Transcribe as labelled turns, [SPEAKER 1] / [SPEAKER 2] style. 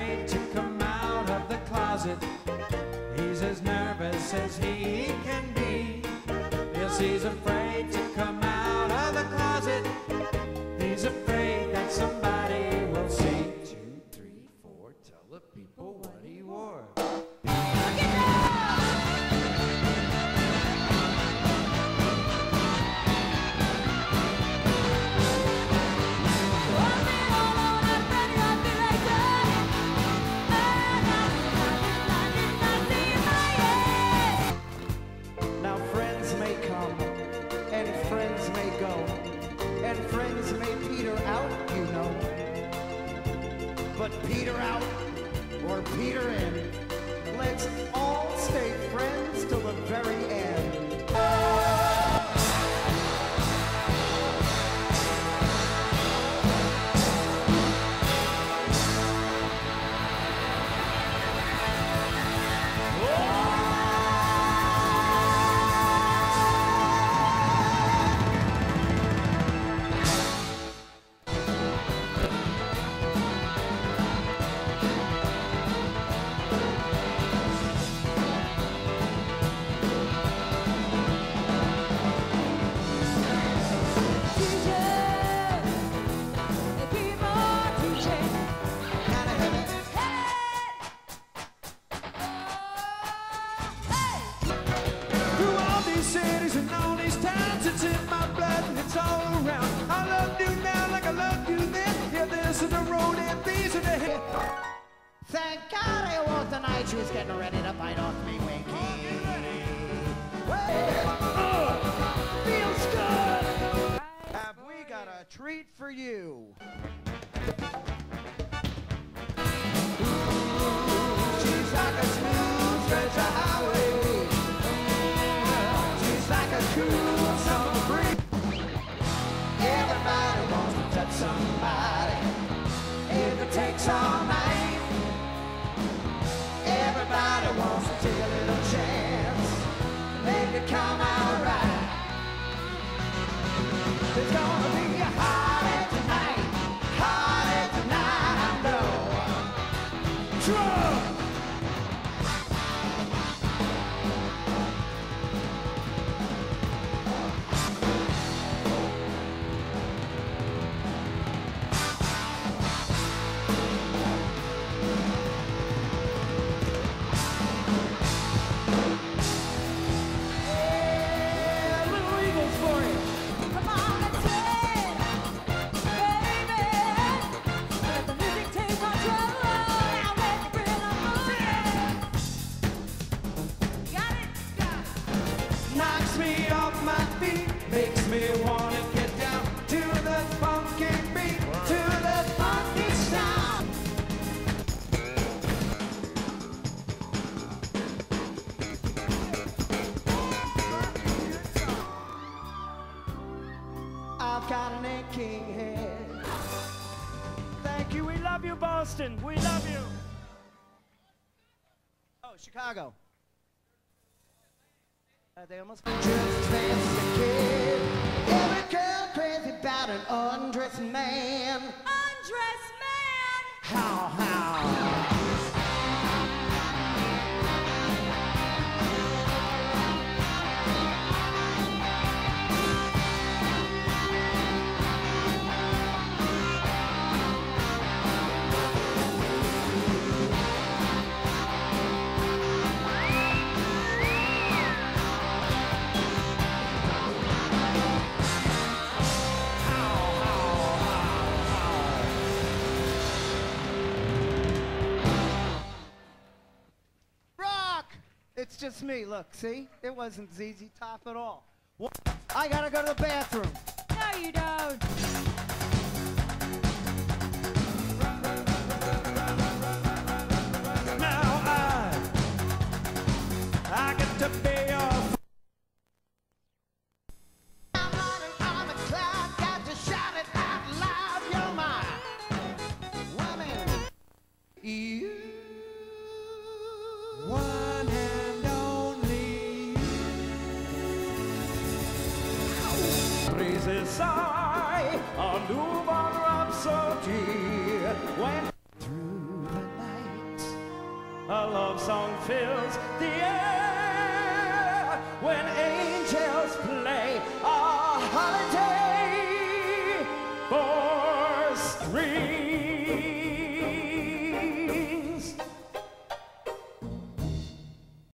[SPEAKER 1] afraid to come out of the closet. He's as nervous as he
[SPEAKER 2] Peter out or peter in, let's all stay friends till the very end. Thank God it was the night she was getting ready to bite off me winky. Uh, feels good. Have we got a treat for you?
[SPEAKER 1] Me off my feet, makes me wanna get down to the funky beat, to the funky sound.
[SPEAKER 2] I've got an aching head.
[SPEAKER 3] Thank you. We love you, Boston. We love you.
[SPEAKER 2] Oh, Chicago. Uh, they almost just fancy a kid. Every girl crazy about an undressed man. How, It's just me. Look, see? It wasn't ZZ Top at all. I gotta go to the bathroom.
[SPEAKER 4] No, you don't.
[SPEAKER 1] Sigh, a newborn rhapsody. When
[SPEAKER 2] Through the night.
[SPEAKER 1] a love song fills the air.